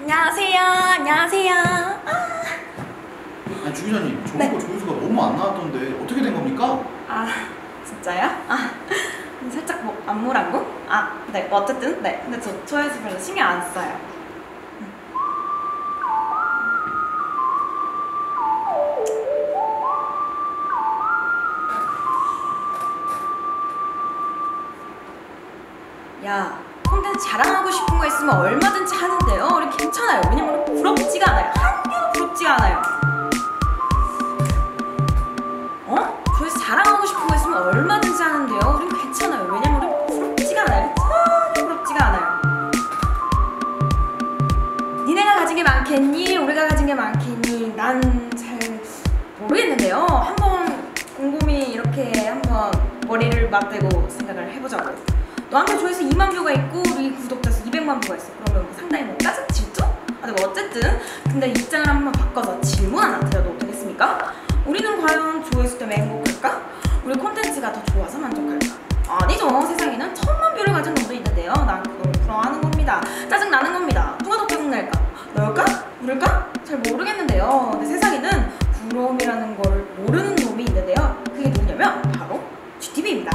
안녕하세요. 안녕하세요. 아니 주 기자님 저거 네. 조회수가 너무 안 나왔던데 어떻게 된 겁니까? 아, 진짜요? 아, 살짝 뭐 안무라고? 아, 네. 뭐 어쨌든 네. 근데 저 조회수 별로 신경 안 써요. 야, 콘텐츠 자랑하고 싶은 거 있으면 얼마든지 하는데요. 우리 괜찮아요. 왜냐면 우리 부럽지가 않아요. 한 개도 부럽지가 않아요. 어? 조회수 자랑하고 싶은 거 있으면 얼마든지 하는데요. 우린 괜찮아요. 왜냐면 우리 부럽지가 않아요. 전혀 부럽지가 않아요. 니네가 가진 게 많겠니? 우리가 가진 게 많겠니? 난 잘 모르겠는데요. 한번 곰곰이 이렇게 한번 머리를 맞대고 생각을 해보자고. 너한테 조회수 2만 view가 있고 우리 구독자 수 200만 view가 있어 그러면 뭐 상당히 뭐 짜증나죠? 아니 네, 뭐 어쨌든 근데 입장을 한번 바꿔서 질문 하나 드려도 되겠습니까? 우리는 과연 조회수 때문에 행복할까? 우리 콘텐츠가 더 좋아서 만족할까? 아니죠 세상에는 천만 view를 가진 놈도 있는데요 난 그걸 부러워하는 겁니다 짜증나는 겁니다 누가 더 짜증날까? 너일까? 우릴까? 잘 모르겠는데요 근데 세상에는 부러움이라는 걸 모르는 놈이 있는데요 그게 누구냐면 바로 GTV입니다